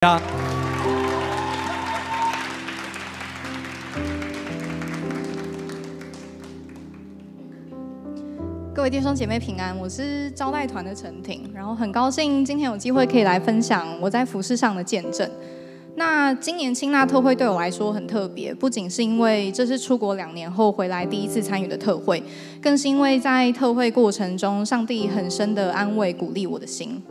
家。各位弟兄姐妹平安，我是招待团的陈婷，然后很高兴今天有机会可以来分享我在服饰上的见证。那今年青纳特会对我来说很特别，不仅是因为这是出国两年后回来第一次参与的特会，更是因为在特会过程中，上帝很深的安慰鼓励我的心。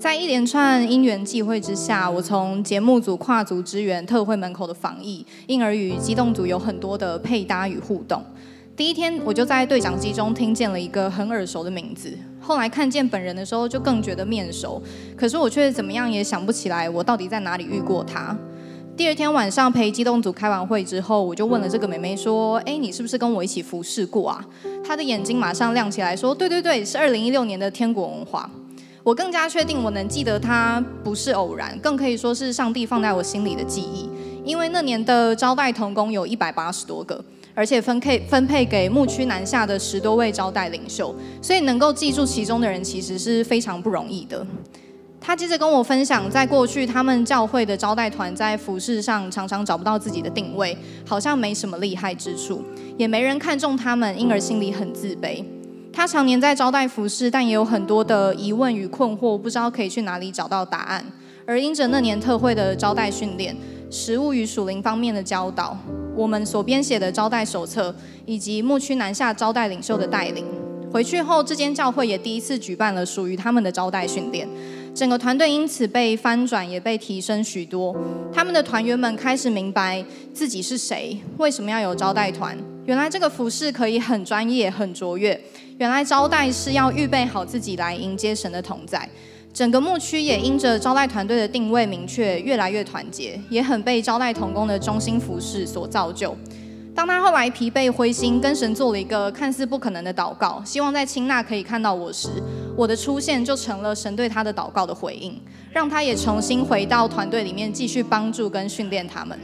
在一连串因缘际会之下，我从节目组跨组支援特会门口的防疫，因而与机动组有很多的配搭与互动。第一天我就在对讲机中听见了一个很耳熟的名字，后来看见本人的时候就更觉得面熟，可是我却怎么样也想不起来我到底在哪里遇过他。第二天晚上陪机动组开完会之后，我就问了这个妹妹说：“哎，你是不是跟我一起服侍过啊？”她的眼睛马上亮起来说：“对对对，是二零一六年的天国文化。”我更加确定我能记得他不是偶然，更可以说是上帝放在我心里的记忆，因为那年的招待童工有一百八十多个。而且分配分配给牧区南下的十多位招待领袖，所以能够记住其中的人其实是非常不容易的。他接着跟我分享，在过去他们教会的招待团在服饰上常常找不到自己的定位，好像没什么厉害之处，也没人看重他们，因而心里很自卑。他常年在招待服饰，但也有很多的疑问与困惑，不知道可以去哪里找到答案。而因着那年特会的招待训练。食物与属灵方面的教导，我们所编写的招待手册，以及牧区南下招待领袖的带领。回去后，这间教会也第一次举办了属于他们的招待训练，整个团队因此被翻转，也被提升许多。他们的团员们开始明白自己是谁，为什么要有招待团。原来这个服饰可以很专业、很卓越。原来招待是要预备好自己来迎接神的同在。整个牧区也因着招待团队的定位明确，越来越团结，也很被招待同工的忠心服侍所造就。当他后来疲惫灰心，跟神做了一个看似不可能的祷告，希望在青纳可以看到我时，我的出现就成了神对他的祷告的回应，让他也重新回到团队里面，继续帮助跟训练他们。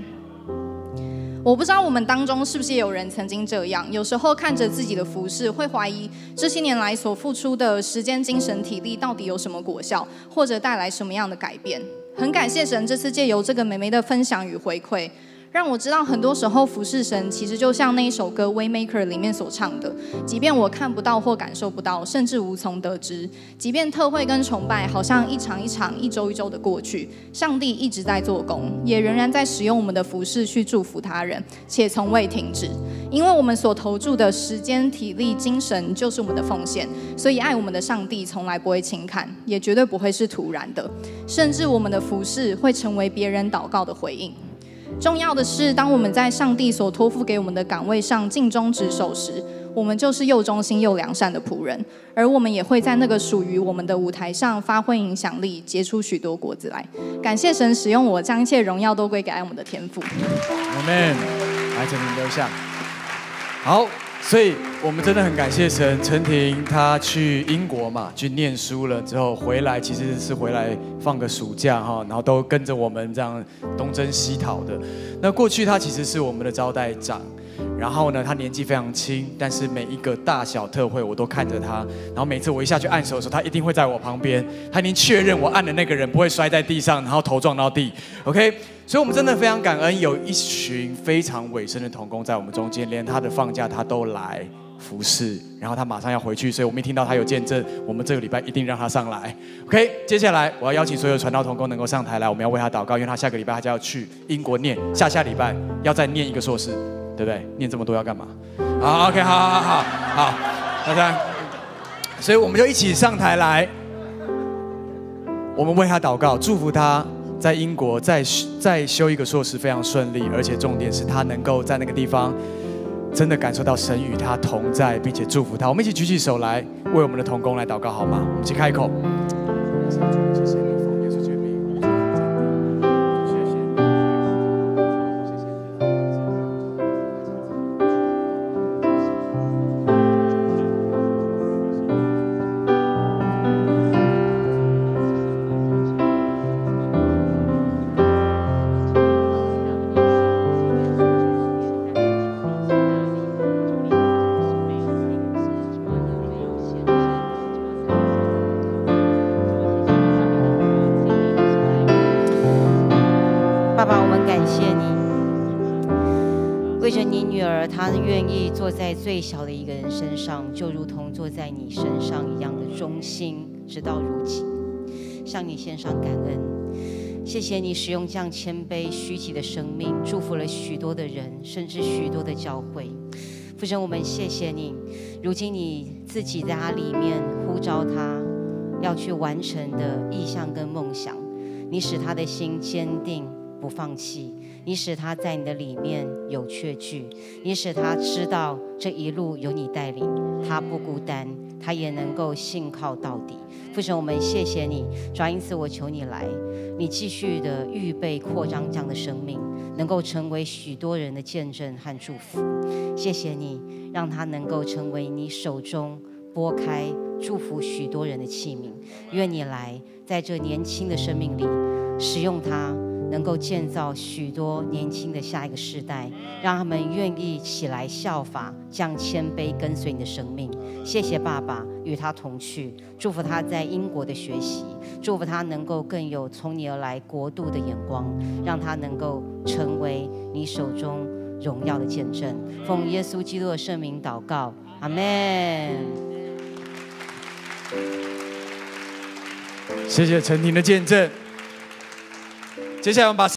我不知道我们当中是不是有人曾经这样，有时候看着自己的服饰，会怀疑这些年来所付出的时间、精神、体力到底有什么果效，或者带来什么样的改变。很感谢神这次借由这个美眉的分享与回馈。让我知道，很多时候服侍神，其实就像那一首歌《Waymaker》里面所唱的：即便我看不到或感受不到，甚至无从得知；即便特会跟崇拜好像一场一场、一周一周的过去，上帝一直在做工，也仍然在使用我们的服饰去祝福他人，且从未停止。因为我们所投注的时间、体力、精神，就是我们的奉献，所以爱我们的上帝从来不会轻看，也绝对不会是突然的，甚至我们的服饰会成为别人祷告的回应。重要的是，当我们在上帝所托付给我们的岗位上尽忠职守时，我们就是又忠心又良善的仆人，而我们也会在那个属于我们的舞台上发挥影响力，结出许多果子来。感谢神使用我，将一切荣耀都归给爱我们的天赋。阿门。来，请您留下。好。所以我们真的很感谢陈陈婷，她去英国嘛，去念书了之后回来，其实是回来放个暑假哈，然后都跟着我们这样东征西讨的。那过去她其实是我们的招待长。然后呢，他年纪非常轻，但是每一个大小特会我都看着他。然后每次我一下去按手的时候，他一定会在我旁边。他已经确认我按的那个人不会摔在地上，然后头撞到地。OK，所以我们真的非常感恩，有一群非常委身的童工在我们中间，连他的放假他都来服侍。然后他马上要回去，所以我们一听到他有见证，我们这个礼拜一定让他上来。OK，接下来我要邀请所有传道童工能够上台来，我们要为他祷告，因为他下个礼拜他就要去英国念，下下礼拜要再念一个硕士。对不对？念这么多要干嘛？好，OK，好好好好，大家，所以我们就一起上台来，我们为他祷告，祝福他在英国再再修一个硕士非常顺利，而且重点是他能够在那个地方真的感受到神与他同在，并且祝福他。我们一起举起手来，为我们的童工来祷告好吗？我们一起开口。我们感谢你。为着你女儿，她愿意坐在最小的一个人身上，就如同坐在你身上一样的忠心，直到如今，向你献上感恩。谢谢你使用这样谦卑虚己的生命，祝福了许多的人，甚至许多的教会。父神，我们谢谢你。如今你自己在他里面呼召他要去完成的意向跟梦想，你使他的心坚定，不放弃。你使他在你的里面有确据，你使他知道这一路有你带领，他不孤单，他也能够信靠到底。父神，我们谢谢你，主因此我求你来，你继续的预备扩张这样的生命，能够成为许多人的见证和祝福。谢谢你，让他能够成为你手中拨开祝福许多人的器皿。愿你来，在这年轻的生命里使用他。能够建造许多年轻的下一个世代，让他们愿意起来效法，将谦卑跟随你的生命。谢谢爸爸与他同去，祝福他在英国的学习，祝福他能够更有从你而来国度的眼光，让他能够成为你手中荣耀的见证。奉耶稣基督的圣名祷告，阿门。谢谢陈婷的见证。接下来我们把。